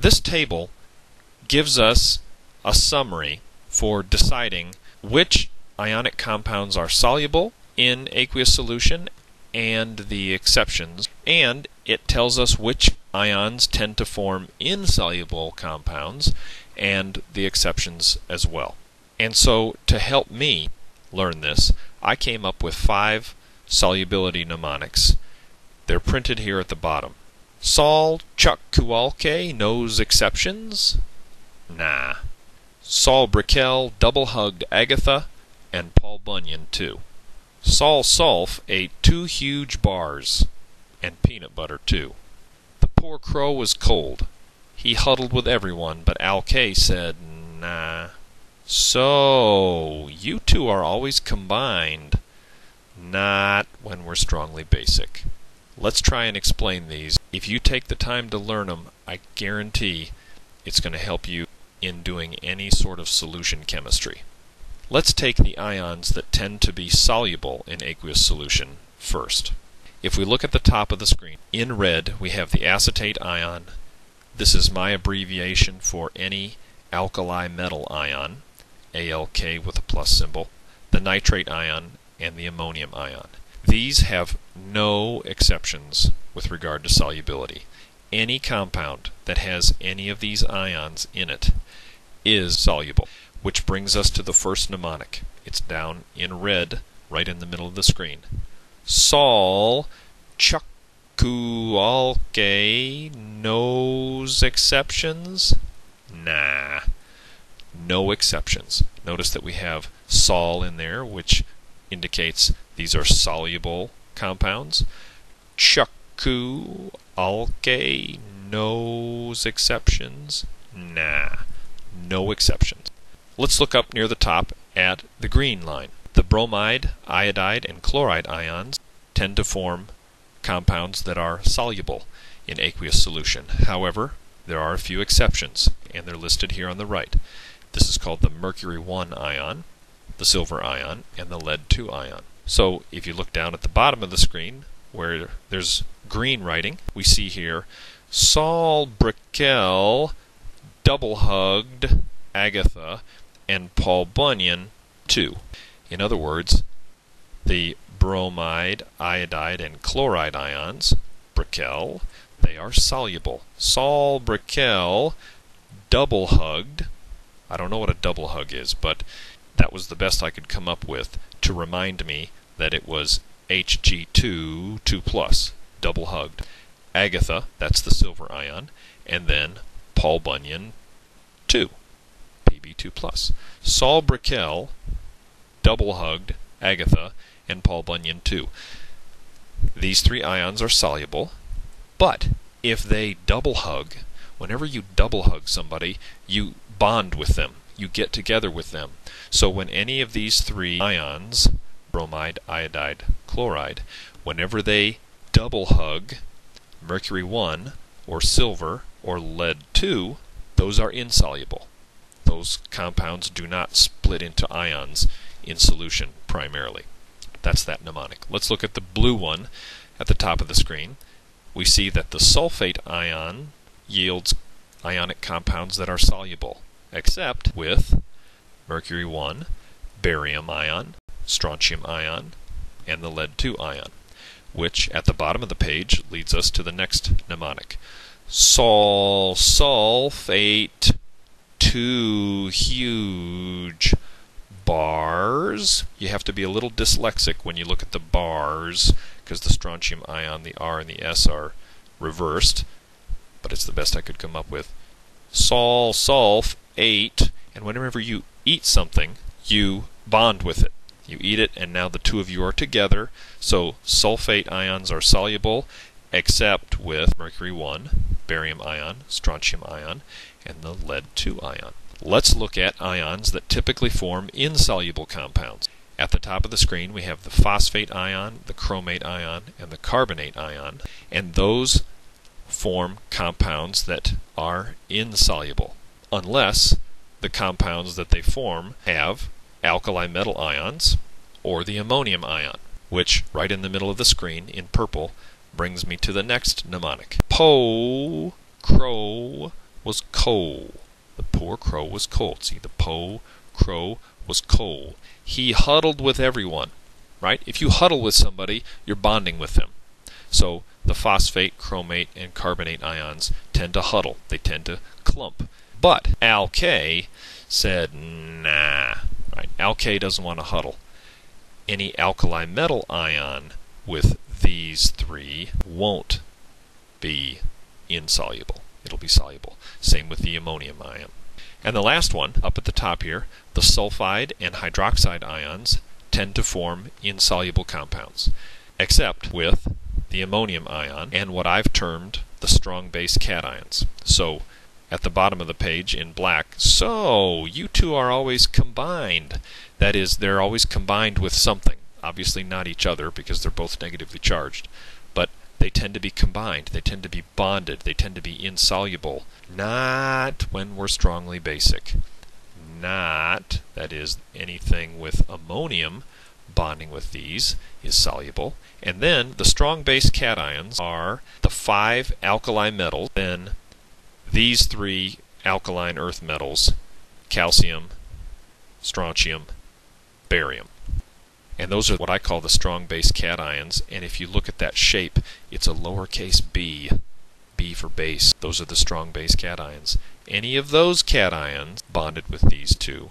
This table gives us a summary for deciding which ionic compounds are soluble in aqueous solution and the exceptions, and it tells us which ions tend to form insoluble compounds and the exceptions as well. And so, to help me learn this, I came up with five solubility mnemonics. They're printed here at the bottom. Sol Chuck Kualke knows exceptions? Nah. Sol Brickell double hugged Agatha, and Paul Bunyan too. Sol Sulph ate two huge bars, and peanut butter too. The poor crow was cold. He huddled with everyone, but Alkay said, Nah. So, you two are always combined. Not when we're strongly basic. Let's try and explain these. If you take the time to learn them, I guarantee it's going to help you in doing any sort of solution chemistry. Let's take the ions that tend to be soluble in aqueous solution first. If we look at the top of the screen, in red we have the acetate ion. This is my abbreviation for any alkali metal ion. ALK with a plus symbol, the nitrate ion, and the ammonium ion. These have no exceptions with regard to solubility. Any compound that has any of these ions in it is soluble, which brings us to the first mnemonic. It's down in red, right in the middle of the screen. Sol Chuckualke knows exceptions? Nah no exceptions. Notice that we have sol in there, which indicates these are soluble compounds. Chukku, alke, knows exceptions. Nah, no exceptions. Let's look up near the top at the green line. The bromide, iodide, and chloride ions tend to form compounds that are soluble in aqueous solution. However, there are a few exceptions, and they're listed here on the right. This is called the mercury 1 ion, the silver ion, and the lead 2 ion. So if you look down at the bottom of the screen where there's green writing, we see here Sol Brickell double hugged Agatha and Paul Bunyan too. In other words, the bromide, iodide, and chloride ions, Brickell, they are soluble. Sol Brickell double hugged I don't know what a double hug is, but that was the best I could come up with to remind me that it was Hg2 2 plus, double hugged. Agatha, that's the silver ion, and then Paul Bunyan 2, Pb2 plus. Sol Brickell, double hugged Agatha, and Paul Bunyan 2. These three ions are soluble, but if they double hug, whenever you double hug somebody, you bond with them. You get together with them. So when any of these three ions, bromide, iodide, chloride, whenever they double hug mercury 1 or silver or lead 2, those are insoluble. Those compounds do not split into ions in solution primarily. That's that mnemonic. Let's look at the blue one at the top of the screen. We see that the sulfate ion yields ionic compounds that are soluble except with mercury 1, barium ion, strontium ion, and the lead 2 ion, which at the bottom of the page leads us to the next mnemonic. Sol sulfate two huge bars. You have to be a little dyslexic when you look at the bars because the strontium ion, the R and the S are reversed, but it's the best I could come up with. Sol sulf ate, and whenever you eat something, you bond with it. You eat it, and now the two of you are together. So sulfate ions are soluble, except with mercury 1, barium ion, strontium ion, and the lead 2 ion. Let's look at ions that typically form insoluble compounds. At the top of the screen, we have the phosphate ion, the chromate ion, and the carbonate ion, and those form compounds that are insoluble unless the compounds that they form have alkali metal ions or the ammonium ion, which right in the middle of the screen in purple brings me to the next mnemonic. Po, crow, was coal. The poor crow was cold. See, the po crow was coal. He huddled with everyone, right? If you huddle with somebody, you're bonding with them. So the phosphate, chromate, and carbonate ions tend to huddle. They tend to clump. But Alk said, nah, right? Alk doesn't want to huddle. Any alkali metal ion with these three won't be insoluble. It'll be soluble. Same with the ammonium ion. And the last one, up at the top here, the sulfide and hydroxide ions tend to form insoluble compounds, except with the ammonium ion and what I've termed the strong base cations. So, at the bottom of the page in black, so you two are always combined. That is, they're always combined with something. Obviously, not each other because they're both negatively charged, but they tend to be combined. They tend to be bonded. They tend to be insoluble. Not when we're strongly basic. Not, that is, anything with ammonium bonding with these is soluble. And then the strong base cations are the five alkali metals, then these three alkaline earth metals calcium, strontium, barium. And those are what I call the strong base cations. And if you look at that shape, it's a lowercase b. B for base. Those are the strong base cations. Any of those cations bonded with these two,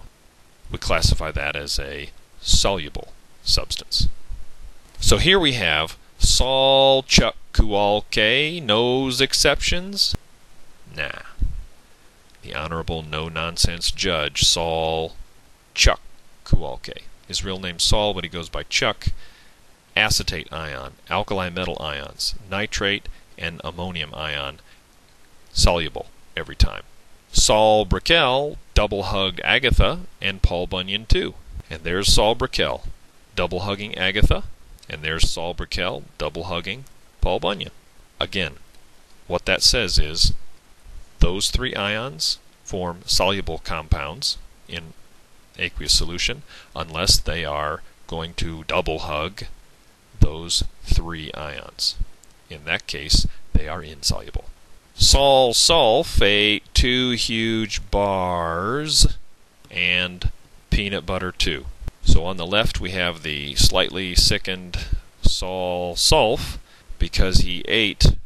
we classify that as a soluble substance. So here we have Sol Chuck Kualke, knows exceptions? Nah. The Honorable No Nonsense Judge Saul Chuck Kualke. His real name's Saul, but he goes by Chuck. Acetate ion, alkali metal ions, nitrate, and ammonium ion soluble every time. Saul Brickel double hugged Agatha and Paul Bunyan too. And there's Saul Brickel double hugging Agatha, and there's Saul Brickel double hugging Paul Bunyan. Again, what that says is those three ions form soluble compounds in aqueous solution unless they are going to double hug those three ions. In that case, they are insoluble. Sol sulfate, two huge bars, and peanut butter, two. So on the left we have the slightly sickened Saul Sulf because he ate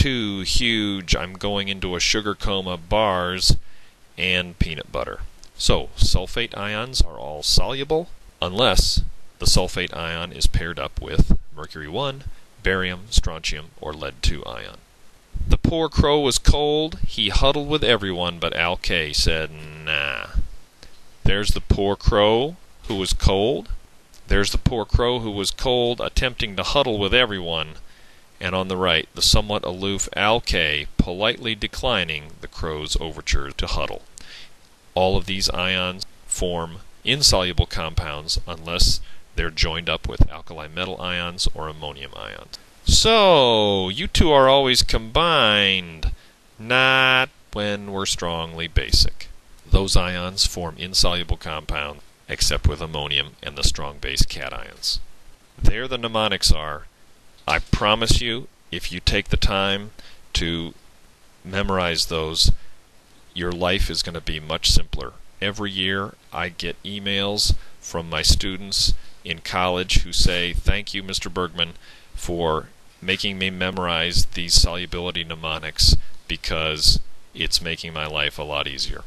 two huge I'm going into a sugar coma bars and peanut butter. So sulfate ions are all soluble unless the sulfate ion is paired up with mercury 1, barium, strontium, or lead 2 ion. The poor crow was cold. He huddled with everyone, but Al K said, nah. There's the poor crow who was cold. There's the poor crow who was cold, attempting to huddle with everyone. And on the right, the somewhat aloof Alk politely declining the crow's overture to huddle. All of these ions form insoluble compounds unless they're joined up with alkali metal ions or ammonium ions. So, you two are always combined, not when we're strongly basic. Those ions form insoluble compounds except with ammonium and the strong base cations. There the mnemonics are. I promise you, if you take the time to memorize those, your life is going to be much simpler. Every year I get emails from my students in college who say, Thank you, Mr. Bergmann, for making me memorize these solubility mnemonics because it's making my life a lot easier.